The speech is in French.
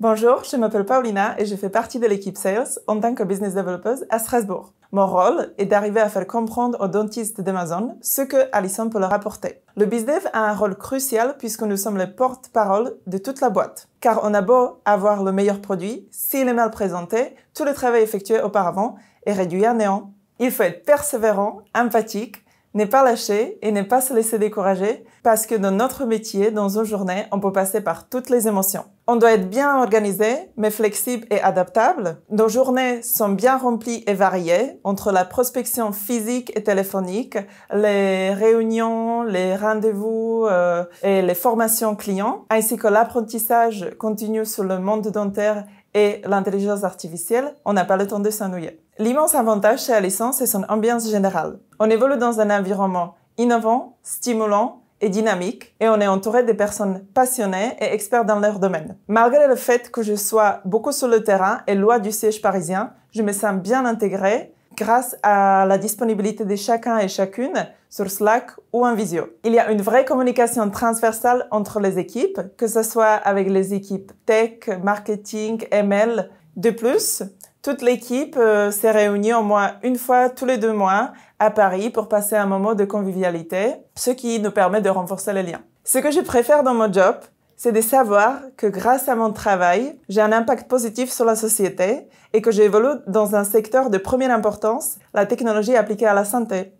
Bonjour, je m'appelle Paulina et je fais partie de l'équipe Sales en tant que business developer à Strasbourg. Mon rôle est d'arriver à faire comprendre aux dentistes d'Amazon ce que Allison peut leur apporter. Le BizDev a un rôle crucial puisque nous sommes les porte-parole de toute la boîte. Car on a beau avoir le meilleur produit, s'il est mal présenté, tout le travail effectué auparavant est réduit à néant. Il faut être persévérant, empathique, ne pas lâcher et ne pas se laisser décourager parce que dans notre métier, dans une journée, on peut passer par toutes les émotions. On doit être bien organisé, mais flexible et adaptable. Nos journées sont bien remplies et variées entre la prospection physique et téléphonique, les réunions, les rendez-vous euh, et les formations clients, ainsi que l'apprentissage continu sur le monde dentaire et l'intelligence artificielle, on n'a pas le temps de s'ennuyer. L'immense avantage chez Allison, c'est son ambiance générale. On évolue dans un environnement innovant, stimulant et dynamique, et on est entouré de personnes passionnées et expertes dans leur domaine. Malgré le fait que je sois beaucoup sur le terrain et loin du siège parisien, je me sens bien intégrée grâce à la disponibilité de chacun et chacune sur Slack ou en visio. Il y a une vraie communication transversale entre les équipes, que ce soit avec les équipes tech, marketing, ML. De plus, toute l'équipe euh, s'est réunie au moins une fois tous les deux mois à Paris pour passer un moment de convivialité, ce qui nous permet de renforcer les liens. Ce que je préfère dans mon job, c'est de savoir que grâce à mon travail, j'ai un impact positif sur la société et que j'évolue dans un secteur de première importance, la technologie appliquée à la santé.